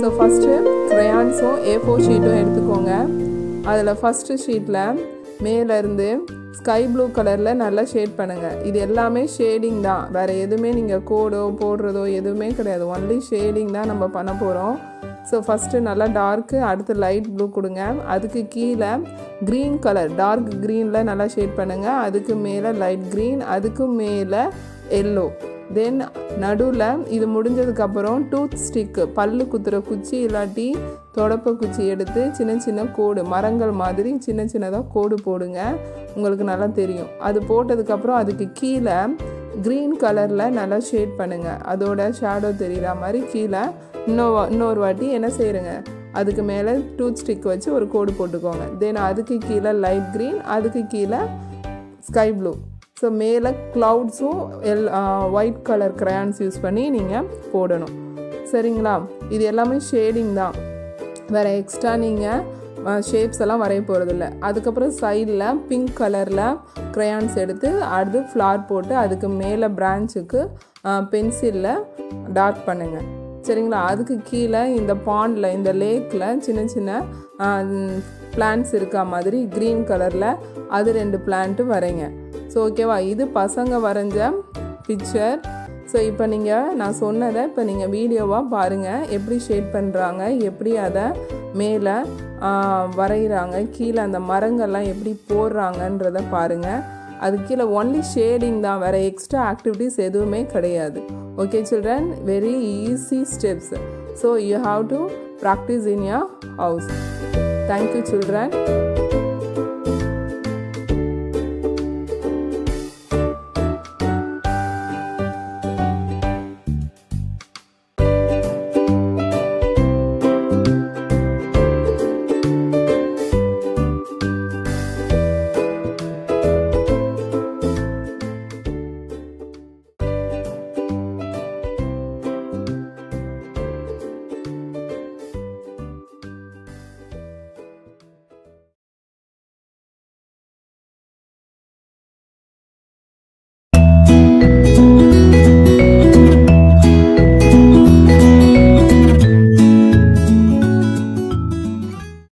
So first க்ரையான்ஸும் A four ஷீட்டும் எடுத்துக்கோங்க. அதில் ஃபஸ்ட்டு ஷீட்டில் மேலேருந்து ஸ்கை ப்ளூ கலரில் நல்லா ஷேட் பண்ணுங்கள் இது எல்லாமே ஷேடிங் தான். வேறு எதுவுமே நீங்கள் கோடோ போடுறதோ எதுவுமே கிடையாது. ஒன்லி ஷேடிங் தான் நம்ம பண்ண போகிறோம் ஸோ ஃபஸ்ட்டு நல்லா டார்க்கு அடுத்து லைட் ப்ளூ கொடுங்க. அதுக்கு கீழே க்ரீன் கலர் டார்க் க்ரீனில் நல்லா ஷேட் பண்ணுங்கள் அதுக்கு மேலே லைட் க்ரீன் அதுக்கு மேலே எல்லோ தென் நடுவில் இது முடிஞ்சதுக்கப்புறம் டூத் ஸ்டிக்கு பல்லு குத்துற குச்சி இல்லாட்டி தொடப்ப குச்சி எடுத்து சின்ன சின்ன கோடு மரங்கள் மாதிரி சின்ன சின்னதாக கோடு போடுங்க. உங்களுக்கு நல்லா தெரியும். அது போட்டதுக்கப்புறம் அதுக்கு கீழே க்ரீன் கலரில் நல்லா ஷேட் பண்ணுங்கள் அதோட ஷேடோ தெரிகிற மாதிரி கீழே இன்னொரு இன்னொரு வாட்டி என்ன செய்கிறேங்க அதுக்கு மேலே டூத் ஸ்டிக் வச்சு ஒரு கோடு போட்டுக்கோங்க. தென் அதுக்கு கீழே லைட் க்ரீன் அதுக்கு கீழே ஸ்கை ப்ளூ ஸோ மேலே க்ளவுட்ஸும் எல் ஒயிட் கலர் க்ரையான்ஸ் யூஸ் பண்ணி நீங்கள் போடணும். சரிங்களா? இது எல்லாமே ஷேடிங் தான். வேறு எக்ஸ்ட்ரா நீங்கள் ஷேப்ஸ் எல்லாம் வரைய போகிறதில்ல அதுக்கப்புறம் சைடில் பிங்க் கலரில் க்ரையான்ஸ் எடுத்து அடுத்து ஃப்ளார் போட்டு அதுக்கு மேலே பிரான்ச்சுக்கு பென்சிலில் டார்க் பண்ணுங்கள் சரிங்களா? அதுக்கு கீழே இந்த பாண்டில் இந்த லேக்கில் சின்ன சின்ன பிளான்ட்ஸ் இருக்கா மாதிரி க்ரீன் கலரில் அது ரெண்டு பிளான்ட்டு வரைங்க. ஸோ ஓகேவா இது பசங்க வரைஞ்ச பிக்சர் ஸோ இப்போ நீங்கள் நான் சொன்னதை இப்போ நீங்கள் வீடியோவாக பாருங்கள் எப்படி ஷேட் பண்ணுறாங்க எப்படி அதை மேலே வரைகிறாங்க கீழே அந்த மரங்கள்லாம் எப்படி போடுறாங்கன்றத பாருங்கள் அது கீழே ஒன்லி ஷேடிங் தான். வேறு எக்ஸ்ட்ரா ஆக்டிவிட்டீஸ் எதுவுமே கிடையாது. Okay children very easy steps so you have to practise in your house thank you children